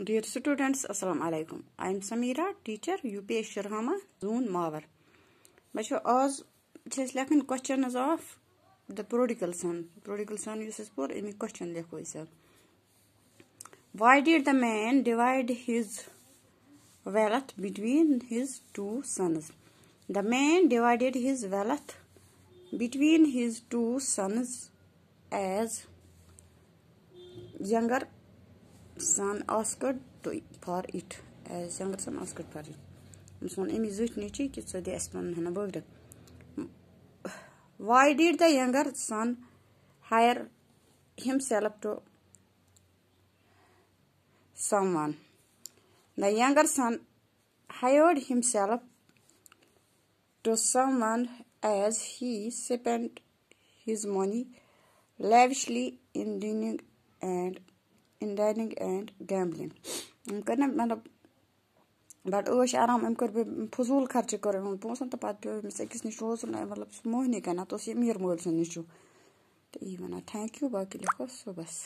Dear students, Assalamu alaikum. I am Samira, teacher, UPS Shirhama, जून मावर बच्चों आज लखन लेखन question of the prodigal son prodigal son पोर अमिक question लेखो why did the man divide his wealth between his two sons the man divided his wealth between his two sons as younger son Oscar for it as younger son Oscar for it أمس ووٚن أمِس زٕٹھنہِ چی کہِ ژٕ دِ اَسہِ پَنُن ہنا بٲگرٕ why did the younger son hire himself to someone the younger son hired himself to someone as he spend his money lavishly in dining and in dining and gambling. کٔر مےٚ مطلب بَٹ ٲش آرام أمۍ کٔر بیٚیہِ فضوٗل خرچہِ کٔر أمۍ پونٛسَن تہٕ پَتہٕ پیوٚو أمِس أکِس نِش روزُن مطلب سُہ موہنی کَرِ نَتہٕ اوس یہِ أمیٖر مٲلۍ سُنٛد نِچوٗ تہٕ یی وَنان تھینٛک یوٗ باقٕے لیکھو صُبحَس